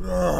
Ugh.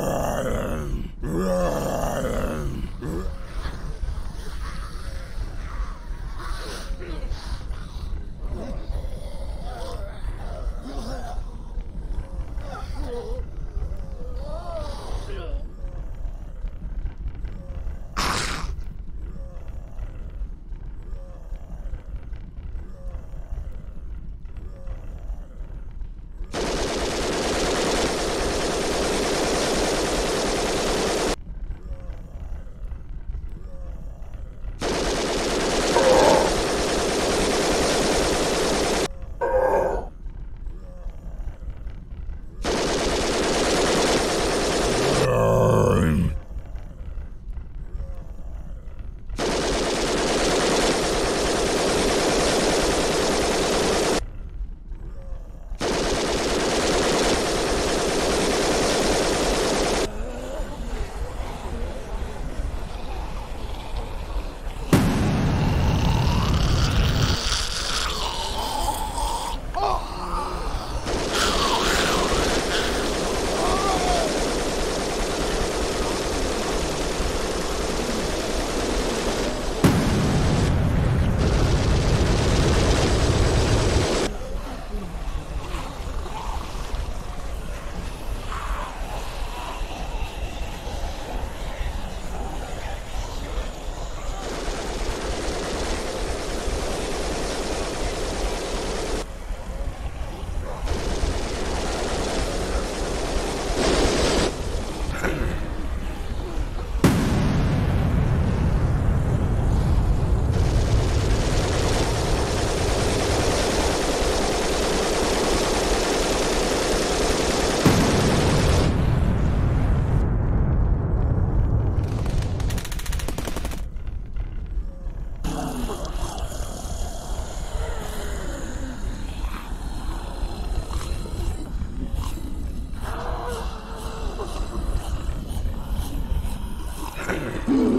Hmm.